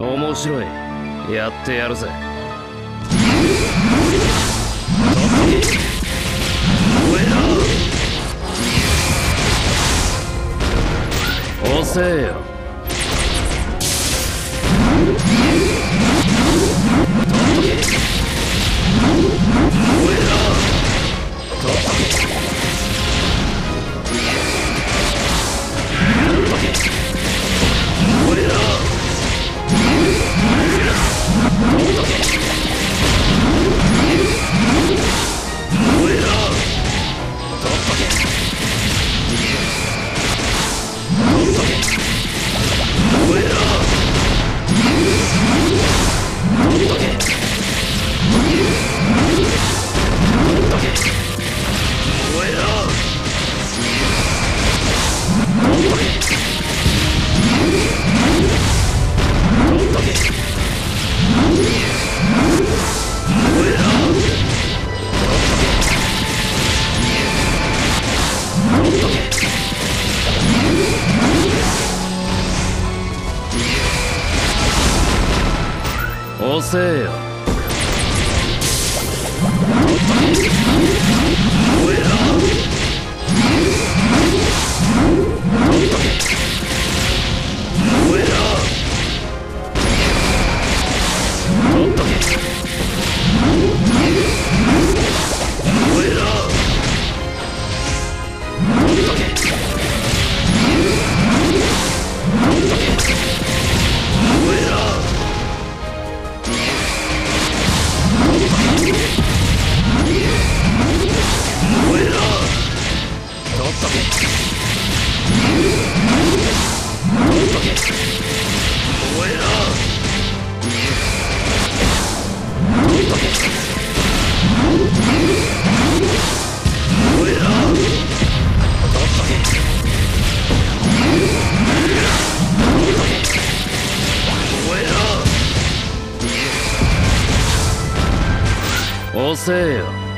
面白い。やってやるぜ。よ。遅えよ。おやよ